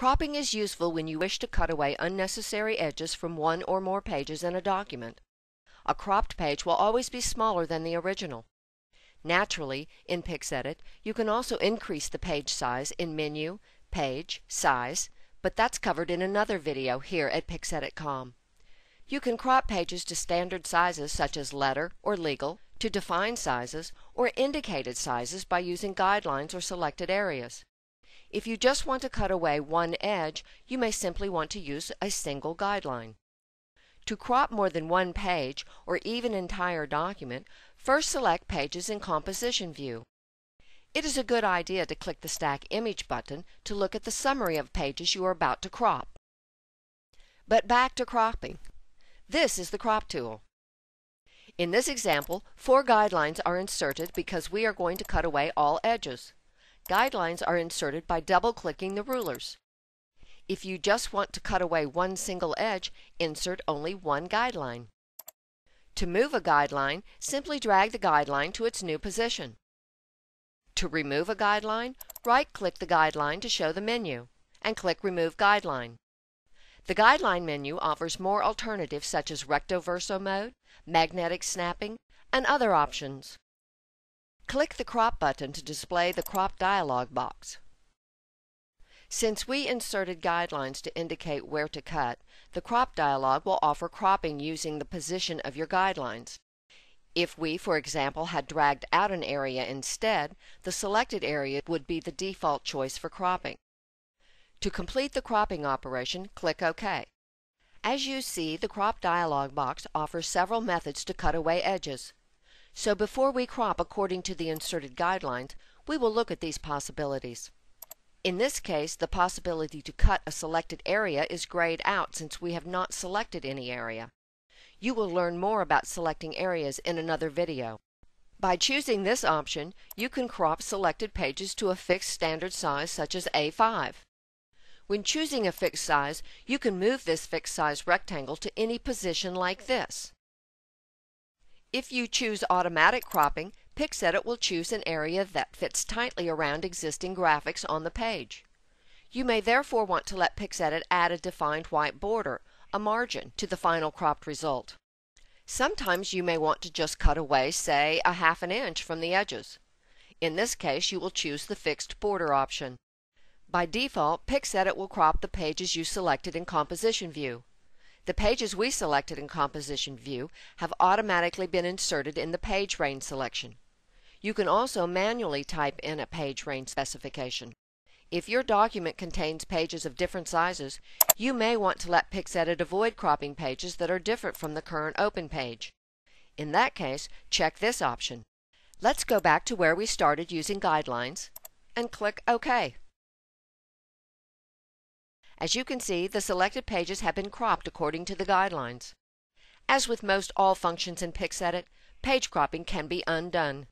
Cropping is useful when you wish to cut away unnecessary edges from one or more pages in a document. A cropped page will always be smaller than the original. Naturally, in PixEdit, you can also increase the page size in Menu, Page, Size, but that's covered in another video here at Pixedit.com. You can crop pages to standard sizes such as letter or legal, to defined sizes, or indicated sizes by using guidelines or selected areas. If you just want to cut away one edge, you may simply want to use a single guideline. To crop more than one page, or even entire document, first select Pages in Composition View. It is a good idea to click the Stack Image button to look at the summary of pages you are about to crop. But back to cropping. This is the Crop tool. In this example, four guidelines are inserted because we are going to cut away all edges. Guidelines are inserted by double-clicking the rulers. If you just want to cut away one single edge, insert only one guideline. To move a guideline, simply drag the guideline to its new position. To remove a guideline, right-click the guideline to show the menu, and click Remove Guideline. The Guideline menu offers more alternatives such as Recto Verso mode, magnetic snapping, and other options. Click the Crop button to display the Crop dialog box. Since we inserted guidelines to indicate where to cut, the Crop dialog will offer cropping using the position of your guidelines. If we, for example, had dragged out an area instead, the selected area would be the default choice for cropping. To complete the cropping operation, click OK. As you see, the Crop dialog box offers several methods to cut away edges. So before we crop according to the inserted guidelines, we will look at these possibilities. In this case, the possibility to cut a selected area is grayed out since we have not selected any area. You will learn more about selecting areas in another video. By choosing this option, you can crop selected pages to a fixed standard size such as A5. When choosing a fixed size, you can move this fixed size rectangle to any position like this. If you choose automatic cropping, PixEdit will choose an area that fits tightly around existing graphics on the page. You may therefore want to let PixEdit add a defined white border, a margin, to the final cropped result. Sometimes you may want to just cut away, say, a half an inch from the edges. In this case, you will choose the fixed border option. By default, PixEdit will crop the pages you selected in Composition View. The pages we selected in Composition View have automatically been inserted in the page range selection. You can also manually type in a page range specification. If your document contains pages of different sizes, you may want to let PixEdit avoid cropping pages that are different from the current open page. In that case, check this option. Let's go back to where we started using guidelines and click OK. As you can see, the selected pages have been cropped according to the guidelines. As with most all functions in PixEdit, page cropping can be undone.